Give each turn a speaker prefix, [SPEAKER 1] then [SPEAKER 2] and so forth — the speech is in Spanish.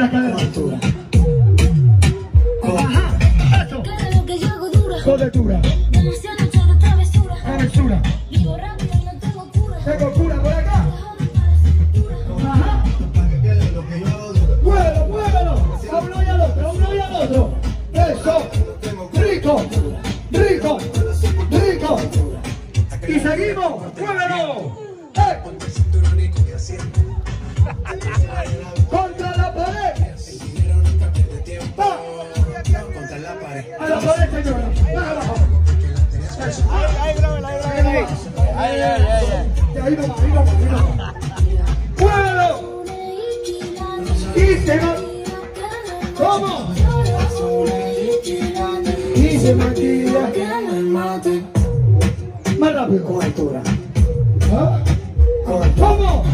[SPEAKER 1] la cadera. Postura.
[SPEAKER 2] Lo que yo hago dura. De
[SPEAKER 1] travesura. Travesura.
[SPEAKER 2] Vivo rápido, no tengo cura.
[SPEAKER 1] Tengo cura por acá. Muévelo, muévelo. A uno y al otro, a uno y al otro. Eso. Rico. Rico. Rico. Y seguimos. Muévelo. ¡Eh! A la pared, señora. Ahí. Ahí, ahí, ahí. Ahí ahí ahí
[SPEAKER 2] ¿Cómo?
[SPEAKER 1] Más rápido. Con
[SPEAKER 3] altura.
[SPEAKER 1] ¿Ah? ¿Cómo?